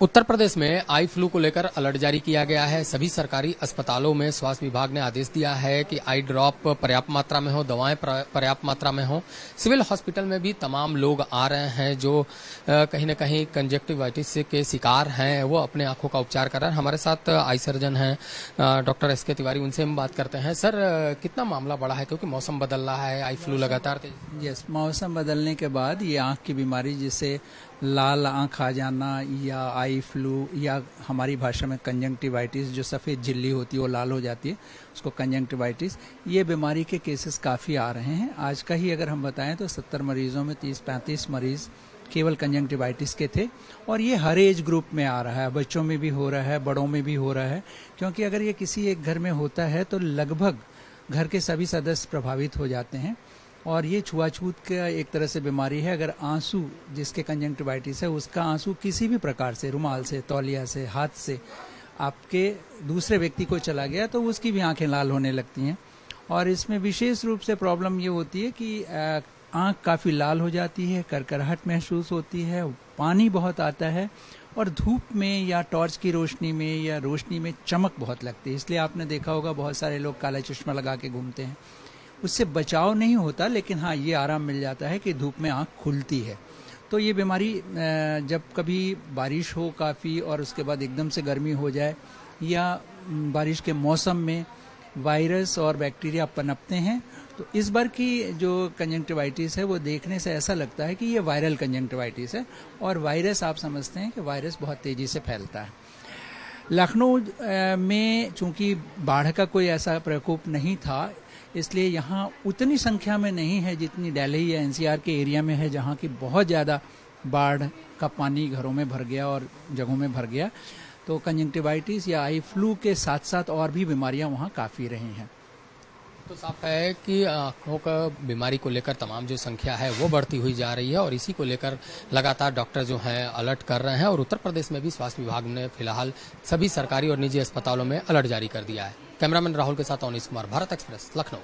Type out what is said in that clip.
उत्तर प्रदेश में eye flu को लेकर अलर्ट जारी किया गया है। सभी सरकारी अस्पतालों में स्वास्थ्य विभाग ने आदेश दिया है कि आई ड्रॉप पर्याप्त मात्रा में हो, दवाएँ पर्याप्त मात्रा में हो। सिविल हॉस्पिटल में भी तमाम लोग आ रहे हैं जो कहीं न कहीं कंजेक्टिवाइटिस के शिकार हैं। वो अपने आँखों का उपचार कर रहे हैं। हमारे साथ आई सर्जन हैं डॉक्टर एस के तिवारी, उनसे हम बात करते हैं। सर कितना मामला बड़ा है? क्योंकि मौसम बदल रहा है, आई फ्लू लगातार यस, मौसम बदलने के बाद ये आँख की बीमारी जिसे लाल आँख आ जाना या आई, फ्लू या हमारी भाषा में कंजंक्टिवाइटिस जो सफ़ेद झिल्ली होती है, वो लाल हो जाती है, उसको कंजंक्टिवाइटिस ये बीमारी के केसेस काफ़ी आ रहे हैं। आज का ही अगर हम बताएँ तो 70 मरीजों में 30-35 मरीज़ केवल कंजंक्टिवाइटिस के थे। और ये हर एज ग्रुप में आ रहा है। बच्चों में भी हो रहा है, बड़ों में भी हो रहा है। क्योंकि अगर ये किसी एक घर में होता है तो लगभग घर के सभी सदस्य प्रभावित हो जाते हैं। और ये छुआछूत का एक तरह से बीमारी है। अगर आँसू, जिसके कंजंक्टिवाइटिस है, उसका आँसू किसी भी प्रकार से, रुमाल से, तौलिया से, हाथ से, आपके दूसरे व्यक्ति को चला गया तो उसकी भी आँखें लाल होने लगती हैं। और इसमें विशेष रूप से प्रॉब्लम ये होती है कि आँख काफ़ी लाल हो जाती है, करकराहट महसूस होती है, पानी बहुत आता है, और धूप में या टॉर्च की रोशनी में या रोशनी में चमक बहुत लगती है। इसलिए आपने देखा होगा, बहुत सारे लोग काला चश्मा लगा के घूमते हैं। उससे बचाव नहीं होता, लेकिन हाँ ये आराम मिल जाता है कि धूप में आँख खुलती है। तो ये बीमारी जब कभी बारिश हो काफ़ी और उसके बाद एकदम से गर्मी हो जाए, या बारिश के मौसम में वायरस और बैक्टीरिया पनपते हैं तो इस बार की जो कंजंक्टिवाइटिस है, वो देखने से ऐसा लगता है कि ये वायरल कंजंक्टिवाइटिस है, और वायरस आप समझते हैं कि वायरस बहुत तेज़ी से फैलता है। लखनऊ में चूँकि बाढ़ का कोई ऐसा प्रकोप नहीं था, इसलिए यहाँ उतनी संख्या में नहीं है जितनी दिल्ली या एनसीआर के एरिया में है, जहाँ की बहुत ज़्यादा बाढ़ का पानी घरों में भर गया और जगहों में भर गया। तो कंजंक्टिवाइटिस या आई फ्लू के साथ साथ और भी बीमारियाँ वहाँ काफ़ी रही हैं। तो साफ़ है कि आँखों का बीमारी को लेकर तमाम जो संख्या है वो बढ़ती हुई जा रही है और इसी को लेकर लगातार डॉक्टर जो हैं अलर्ट कर रहे हैं और उत्तर प्रदेश में भी स्वास्थ्य विभाग ने फ़िलहाल सभी सरकारी और निजी अस्पतालों में अलर्ट जारी कर दिया है। कैमरामैन राहुल के साथ अवनीश कुमार, भारत एक्सप्रेस, लखनऊ।